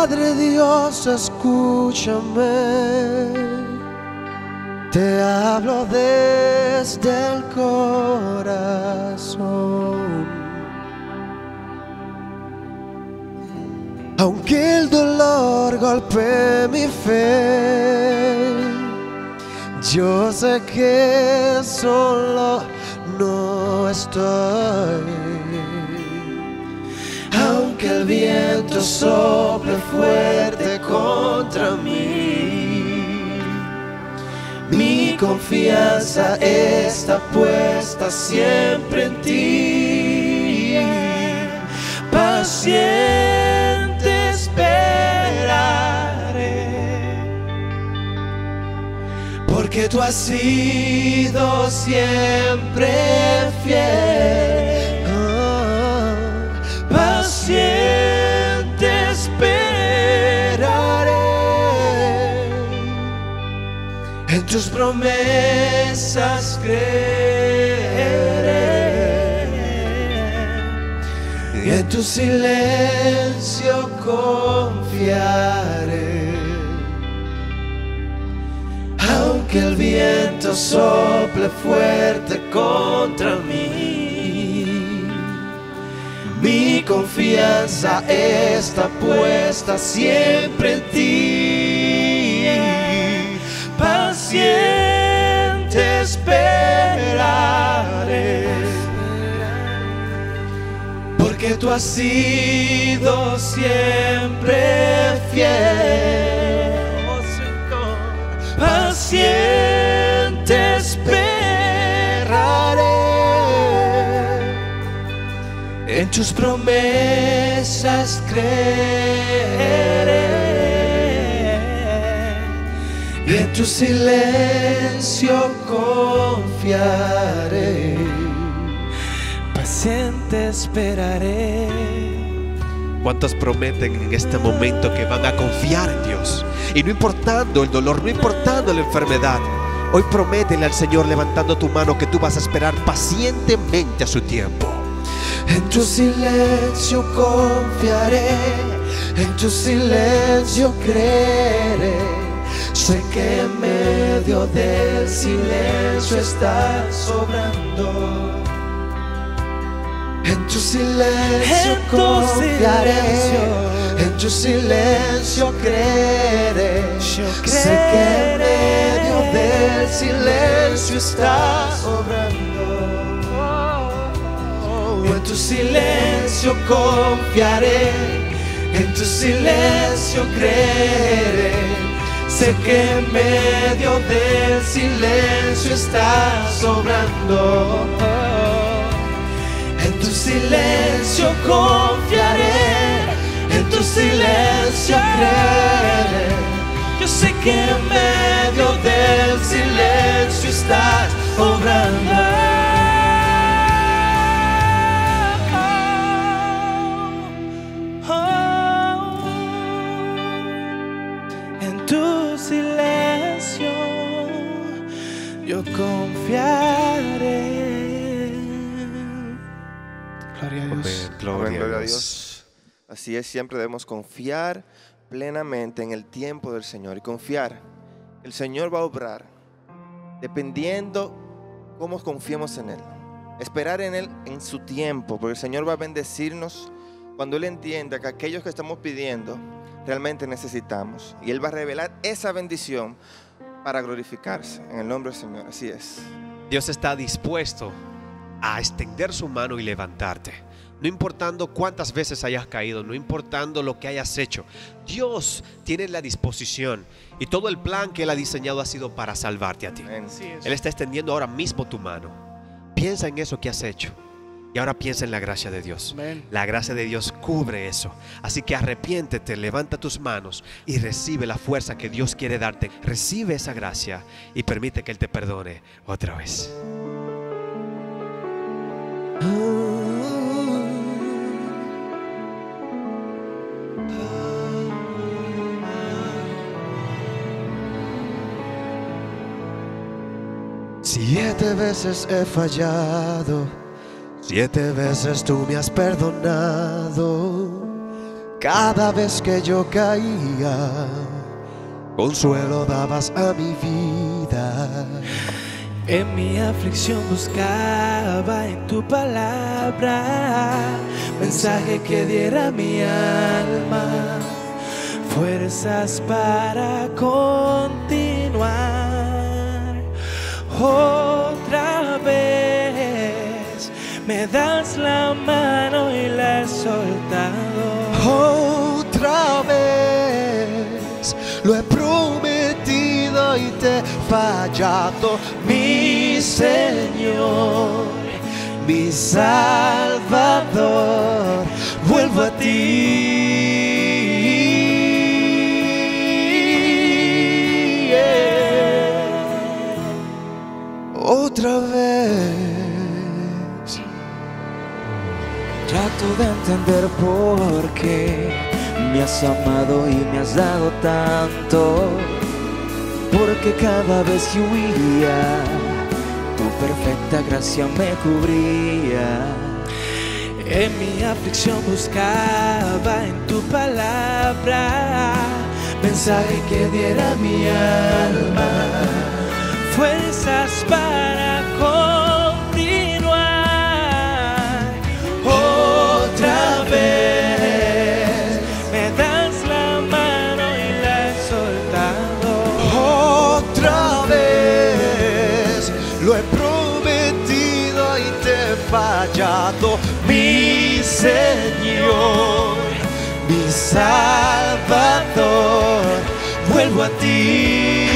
Padre Dios, escúchame. Te hablo desde el corazón. Aunque el dolor golpee mi fe, yo sé que solo no estoy. Aunque el viento sople fuerte contra mí, mi confianza está puesta siempre en ti. Paciente esperaré, porque tú has sido siempre fiel. Tus promesas creeré y en tu silencio confiaré. Aunque el viento sople fuerte contra mí, mi confianza está puesta siempre en Paciente esperaré, porque tú has sido siempre fiel. Paciente esperaré. En tus promesas creeré y en tu silencio confiaré. Paciente esperaré. ¿Cuántos prometen en este momento que van a confiar en Dios? Y no importando el dolor, no importando la enfermedad, hoy prométele al Señor levantando tu mano que tú vas a esperar pacientemente a su tiempo. En tu silencio confiaré, en tu silencio creeré. Sé que en medio del silencio estás sobrando. En tu silencio En tu confiaré, silencio. en tu silencio creeré. Yo Sé que en medio del silencio estás obrando. En tu silencio confiaré, en tu silencio creeré. Sé que en medio del silencio estás obrando. En tu silencio confiaré, en tu silencio creeré. Yo sé que en medio del silencio estás obrando. Confiaré. Gloria a Dios. Gloria, a gloria a Dios. Dios. Así es, siempre debemos confiar plenamente en el tiempo del Señor y confiar. El Señor va a obrar dependiendo cómo confiemos en Él. Esperar en Él en su tiempo, porque el Señor va a bendecirnos cuando Él entienda que aquellos que estamos pidiendo realmente necesitamos. Y Él va a revelar esa bendición para glorificarse en el nombre del Señor. Así es. Dios está dispuesto a extender su mano y levantarte. No importando cuántas veces hayas caído, no importando lo que hayas hecho, Dios tiene la disposición y todo el plan que Él ha diseñado ha sido para salvarte a ti. Él está extendiendo ahora mismo tu mano. Piensa en eso que has hecho y ahora piensa en la gracia de Dios. La gracia de Dios cubre eso. Así que arrepiéntete, levanta tus manos y recibe la fuerza que Dios quiere darte. Recibe esa gracia y permite que Él te perdone otra vez. Siete veces he fallado, siete veces tú me has perdonado. Cada vez que yo caía, consuelo dabas a mi vida. En mi aflicción buscaba en tu palabra mensaje que diera mi alma fuerzas para continuar. Otra la mano y la he soltado. Otra vez lo he prometido y te he fallado, mi Señor, mi Salvador. Vuelvo a ti. Otra vez. Trato de entender por qué me has amado y me has dado tanto. Porque cada vez que huía, tu perfecta gracia me cubría. En mi aflicción buscaba en tu palabra mensaje que diera mi alma Señor, mi Salvador. Vuelvo a ti.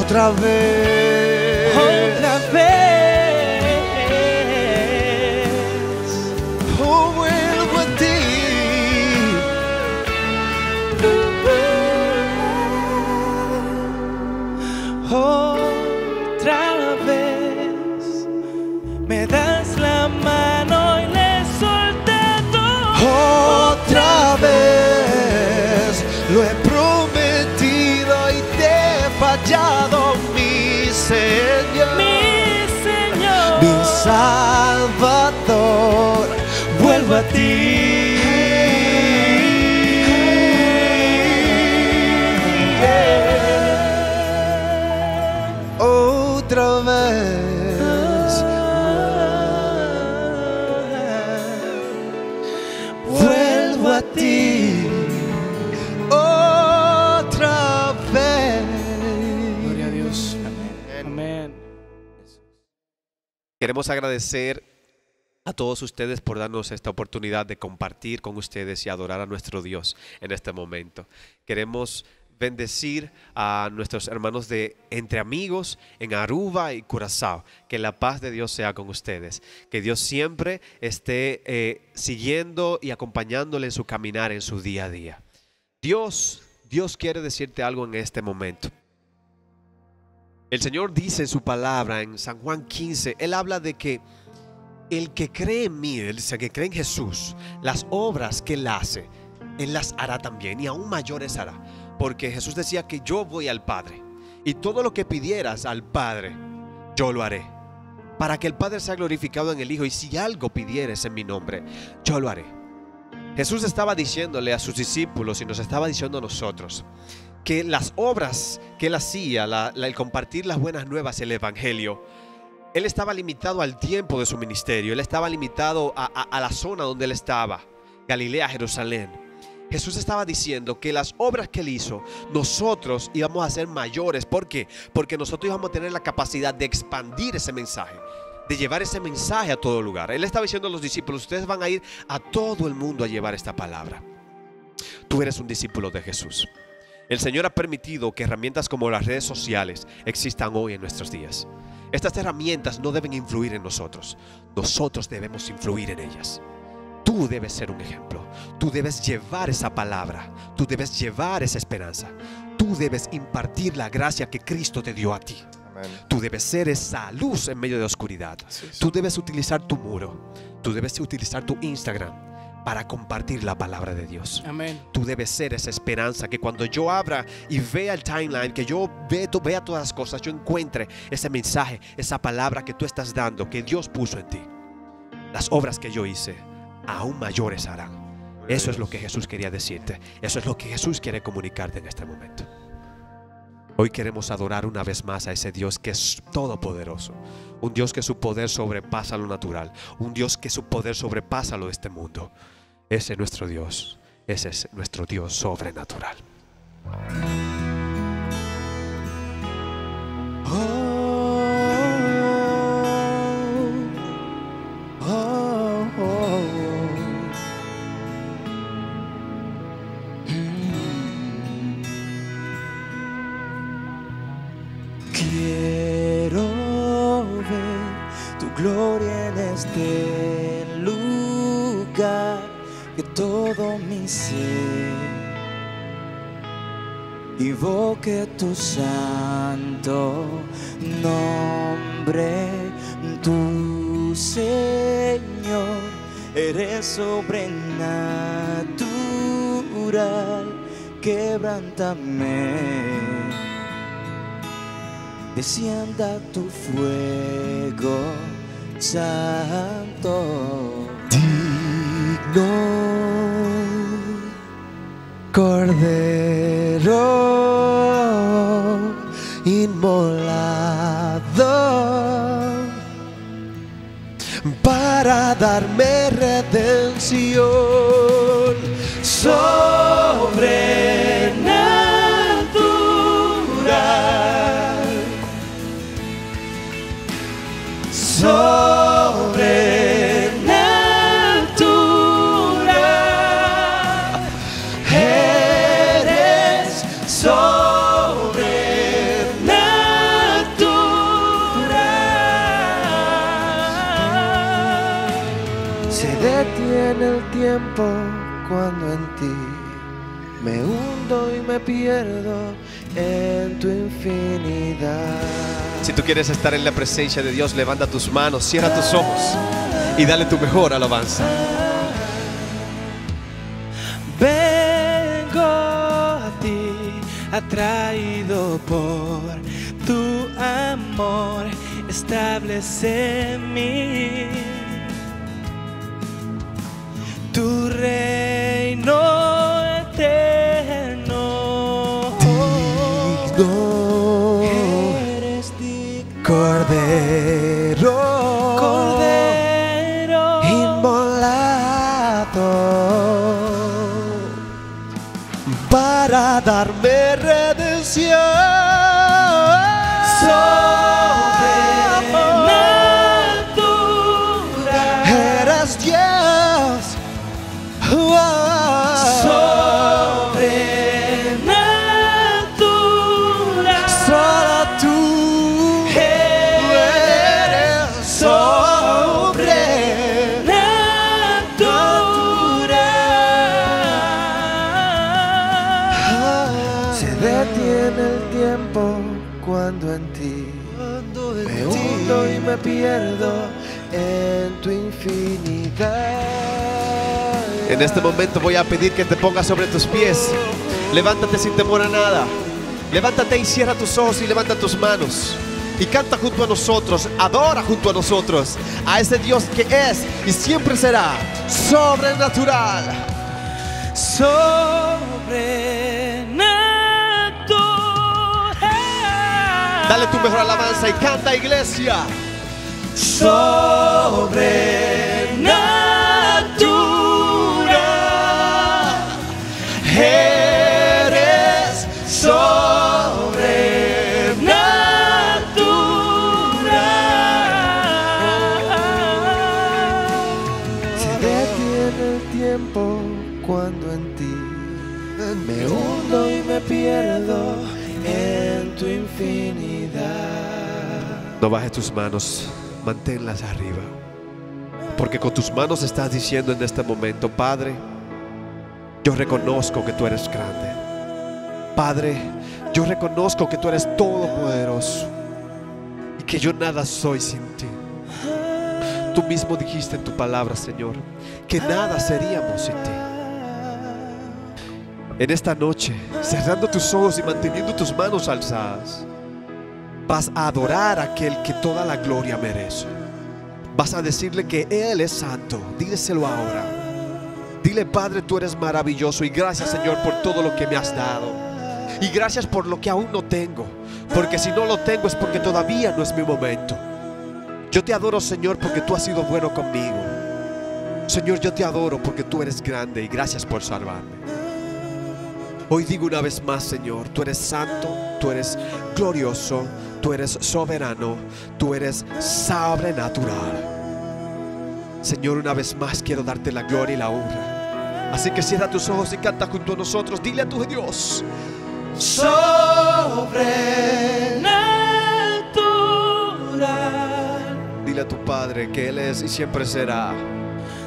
Otra vez. He fallado, mi Señor, Mi Señor, mi Salvador. Vuelvo a ti. Queremos agradecer a todos ustedes por darnos esta oportunidad de compartir con ustedes y adorar a nuestro Dios en este momento. Queremos bendecir a nuestros hermanos de Entre Amigos en Aruba y Curazao. Que la paz de Dios sea con ustedes. Que Dios siempre esté eh, siguiendo y acompañándole en su caminar, en su día a día. Dios, Dios quiere decirte algo en este momento. El Señor dice en su palabra en San Juan 15, Él habla de que el que cree en mí, dice que cree en Jesús, las obras que Él hace, Él las hará también y aún mayores hará. Porque Jesús decía que yo voy al Padre y todo lo que pidieras al Padre, yo lo haré. Para que el Padre sea glorificado en el Hijo y si algo pidieres en mi nombre, yo lo haré. Jesús estaba diciéndole a sus discípulos y nos estaba diciendo a nosotros que las obras que él hacía, la- el compartir las buenas nuevas, el Evangelio, él estaba limitado al tiempo de su ministerio, él estaba limitado a, a- a la zona donde él estaba, Galilea, Jerusalén. Jesús estaba diciendo que las obras que él hizo, nosotros íbamos a ser mayores. ¿Por qué? Porque nosotros íbamos a tener la capacidad de expandir ese mensaje, de llevar ese mensaje a todo lugar. Él estaba diciendo a los discípulos, ustedes van a ir a todo el mundo a llevar esta palabra. Tú eres un discípulo de Jesús. El Señor ha permitido que herramientas como las redes sociales existan hoy en nuestros días. Estas herramientas no deben influir en nosotros. Nosotros debemos influir en ellas. Tú debes ser un ejemplo. Tú debes llevar esa palabra. Tú debes llevar esa esperanza. Tú debes impartir la gracia que Cristo te dio a ti. Amén. Tú debes ser esa luz en medio de oscuridad. Tú debes utilizar tu muro. Tú debes utilizar tu Instagram para compartir la palabra de Dios. Amén. Tú debes ser esa esperanza que cuando yo abra y vea el timeline, que yo ve- vea todas las cosas, yo encuentre ese mensaje, esa palabra que tú estás dando, que Dios puso en ti. Las obras que yo hice, aún mayores harán. Eso es lo que Jesús quería decirte. Eso es lo que Jesús quiere comunicarte en este momento. Hoy queremos adorar una vez más a ese Dios que es todopoderoso. Un Dios que su poder sobrepasa lo natural. Un Dios que su poder sobrepasa lo de este mundo. Ese es nuestro Dios. Ese es nuestro Dios sobrenatural. Quiero ver tu gloria en este todo mi ser. Invoque tu santo nombre, tu Señor, eres sobrenatural, quebrántame, descienda tu fuego santo. digno darme redención sobrenatural. Sobrenatural me pierdo en tu infinidad Si tú quieres estar en la presencia de Dios, levanta tus manos, cierra tus ojos y dale tu mejor alabanza. Vengo a ti, atraído por tu amor, establece en mí tu reino inmolado para darme detiene el tiempo cuando en ti me hundo y me pierdo en tu infinidad. En este momento voy a pedir que te pongas sobre tus pies. Levántate sin temor a nada. Levántate y cierra tus ojos y levanta tus manos. Y canta junto a nosotros, adora junto a nosotros a ese Dios que es y siempre será sobrenatural. Sobrenatural. Dale tu mejor alabanza y canta iglesia. Sobrenatural. Eres sobrenatural. Se detiene el tiempo cuando en ti me hundo y me pierdo tu infinidad. No bajes tus manos, manténlas arriba. Porque con tus manos estás diciendo en este momento, Padre, yo reconozco que tú eres grande. Padre, yo reconozco que tú eres todopoderoso y que yo nada soy sin ti. Tú mismo dijiste en tu palabra, Señor, que nada seríamos sin ti. En esta noche, cerrando tus ojos y manteniendo tus manos alzadas, vas a adorar a aquel que toda la gloria merece. Vas a decirle que Él es santo. Díselo ahora. Dile, Padre, tú eres maravilloso y gracias, Señor, por todo lo que me has dado. Y gracias por lo que aún no tengo. Porque si no lo tengo es porque todavía no es mi momento. Yo te adoro, Señor, porque tú has sido bueno conmigo. Señor, yo te adoro porque tú eres grande y gracias por salvarme. Hoy digo una vez más, Señor, tú eres santo, tú eres glorioso, tú eres soberano, tú eres sobrenatural. Señor, una vez más quiero darte la gloria y la honra. Así que cierra tus ojos y canta junto a nosotros. Dile a tu Dios. sobrenatural, Dile a tu Padre que Él es y siempre será.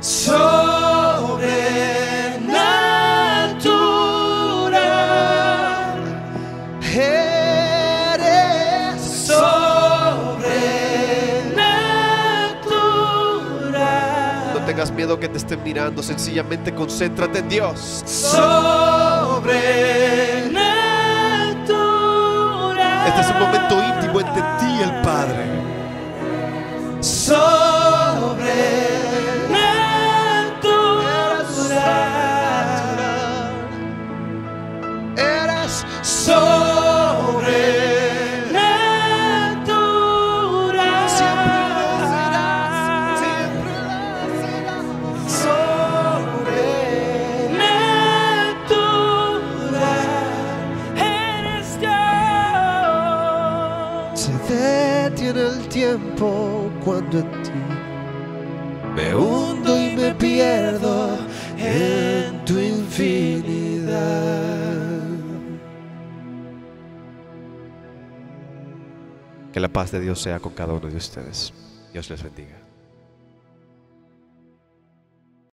sobrenatural, tengas miedo que te estén mirando, sencillamente concéntrate en Dios. sobrenatural. Cuando en ti me hundo y me pierdo en tu infinidad. Que la paz de Dios sea con cada uno de ustedes. Dios les bendiga.